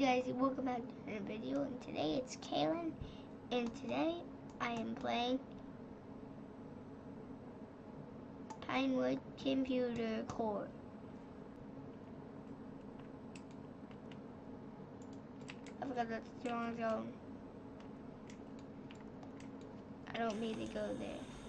guys? Welcome back to another video. And today it's Kaelin. And today I am playing Pinewood Computer Core. I forgot that's the wrong zone. Um, I don't need to go there.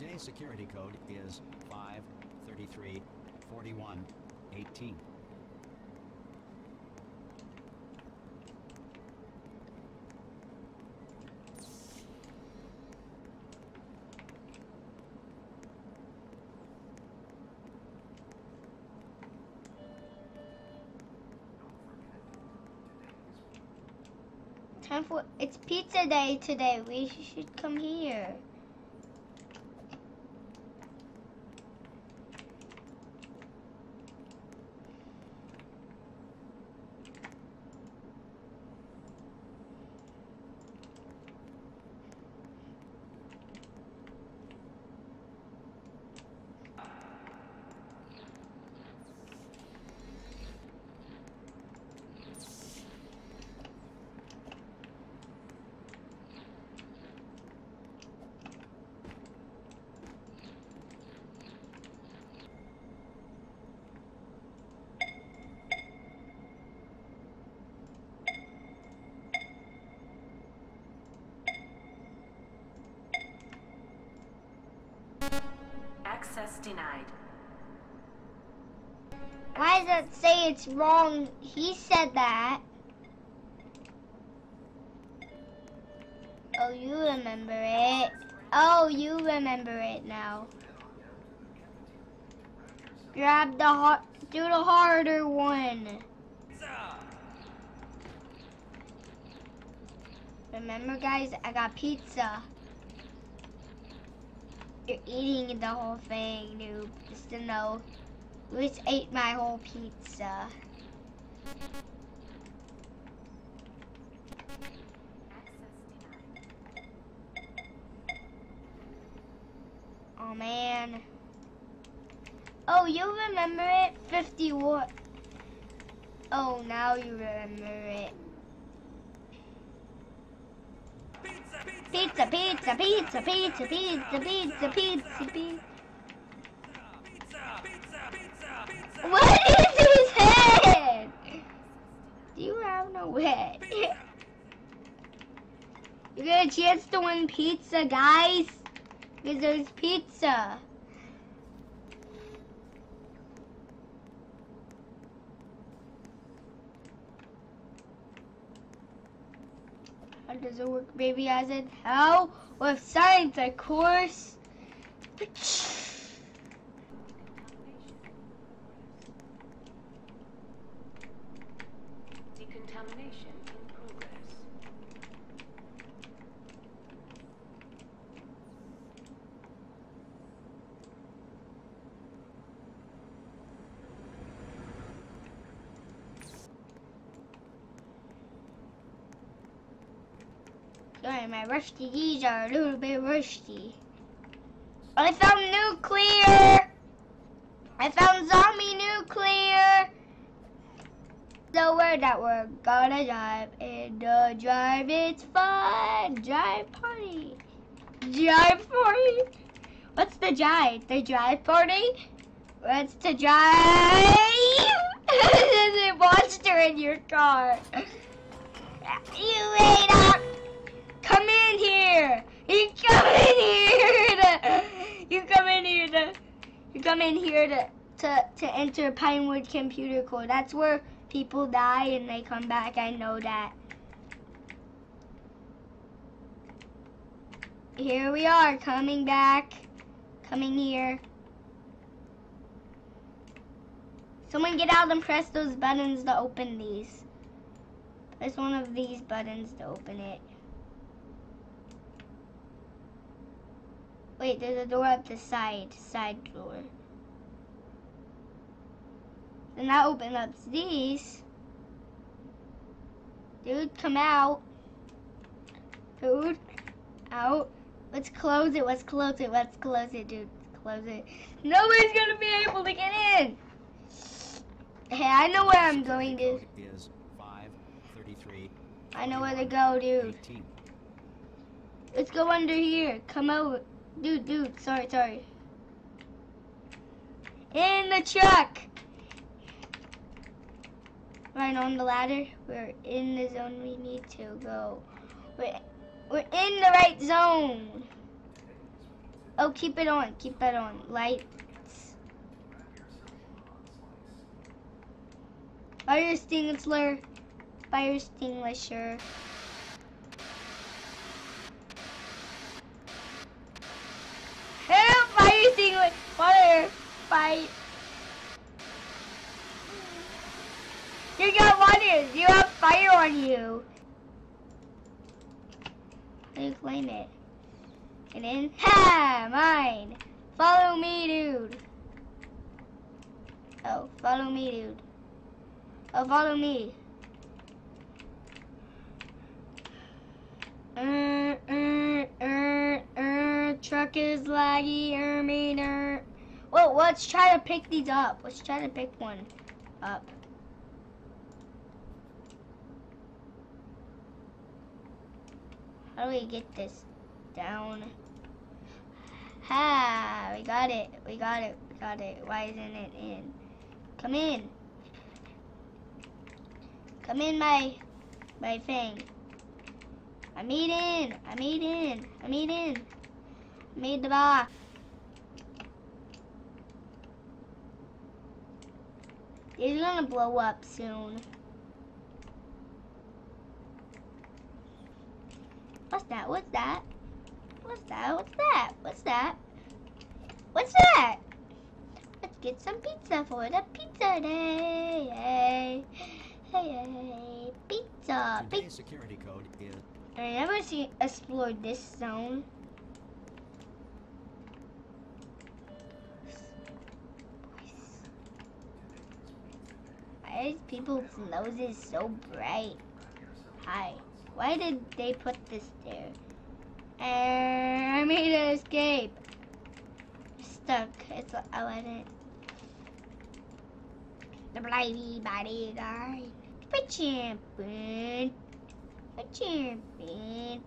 Today's security code is 5334118. Time for it's pizza day today. We should come here. Access denied. Why does it say it's wrong? He said that. Oh, you remember it. Oh, you remember it now. Grab the hard, do the harder one. Remember, guys, I got pizza. Eating the whole thing, noob. Just to know. Just ate my whole pizza. Oh man. Oh, you remember it? 50 what? Oh, now you remember it. Pizza, pizza, pizza, pizza, pizza, pizza, pizza, pizza. What is his head? Do you have no head? You get a chance to win pizza, guys. Because there's pizza. Does it work, baby? I said, how? With science, of course. Sorry, my rusty D's are a little bit rusty. I found nuclear! I found zombie nuclear! So nowhere that we're gonna drive in the drive. It's fun. Drive party. Drive party. What's the drive? The drive party? What's the drive? There's a monster in your car. You wait up. Come in here. You come in here. To, you come in here to. You come in here to to to enter Pinewood Computer Core. That's where people die and they come back. I know that. Here we are, coming back. Coming here. Someone get out and press those buttons to open these. Press one of these buttons to open it. Wait, there's a door at the side, side door. Then that opens up these. Dude, come out. Dude, out. Let's close it, let's close it, let's close it, dude. Close it. Nobody's gonna be able to get in. Hey, I know where I'm going, dude. Is 533. I know where to go, dude. 18. Let's go under here. Come over. Dude, dude, sorry, sorry. In the truck. Right on the ladder. We're in the zone we need to go. We're, we're in the right zone. Oh, keep it on. Keep that on. Lights. Fire extinguisher. Fire extinguisher. Help! Fire extinguisher. Water. Fight. You got water. You have on you. How do you claim it? And then, ha! Mine. Follow me, dude. Oh, follow me, dude. Oh, follow me. Uh, uh, uh, uh, truck is laggy, er, me, er. Well, let's try to pick these up. Let's try to pick one up. How do we get this down? Ha! We got it. We got it. We got it. Why isn't it in? Come in. Come in, my my thing. I'm eating. I'm eating. I'm eating. I made the box. It's gonna blow up soon. What's that? What's that? What's that? What's that? What's that? What's that? Let's get some pizza for the pizza day. Hey, hey, hey. Pizza. Pizza. Today's security code is I never see explored this zone. Why is people's noses so bright? Hi. Why did they put this there? And I made an escape. Stuck. It's I let it. The blighty bodyguard. The champion. A champion.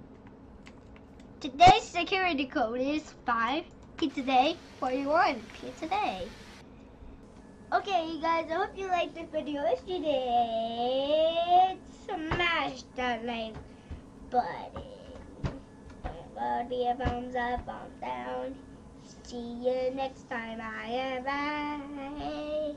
Today's security code is 5 pizza day 41 pizza day. Okay, you guys, I hope you liked this video. If you did, smash that like button. Don't be a thumbs up, thumbs down. See you next time. Bye. Bye.